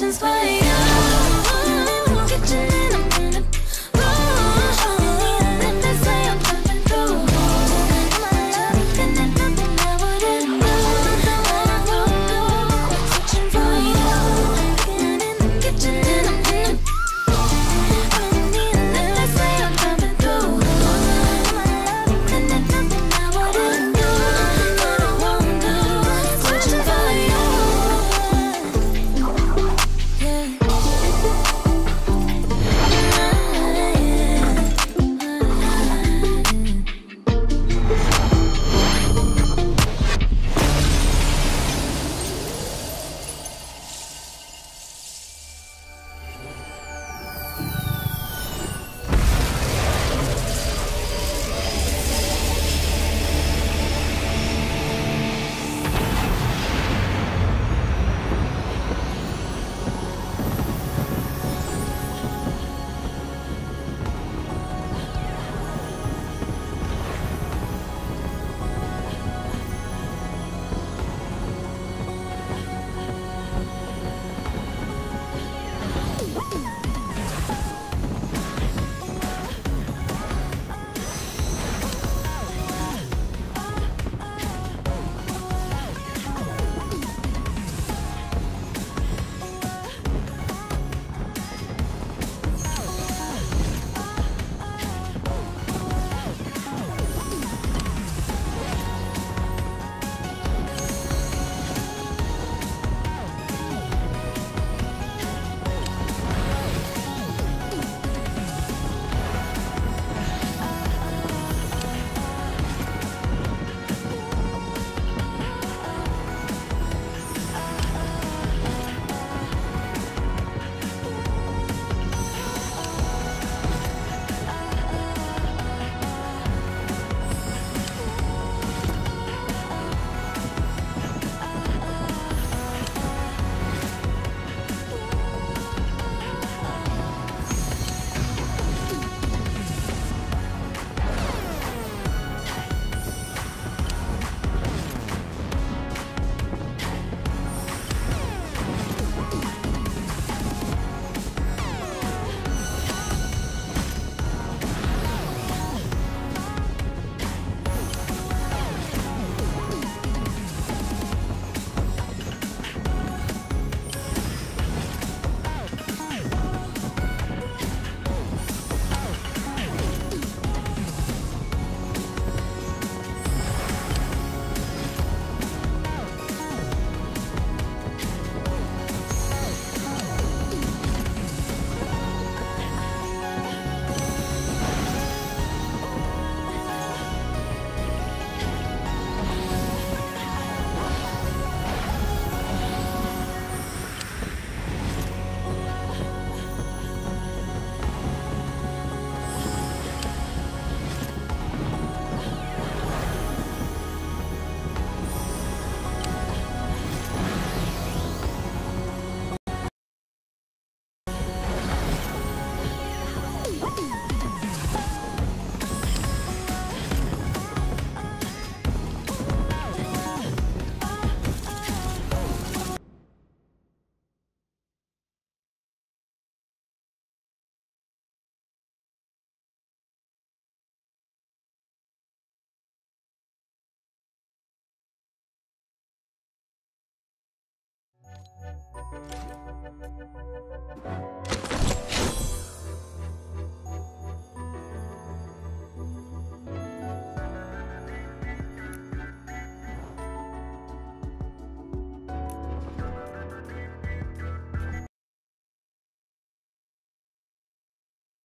Kitchen play.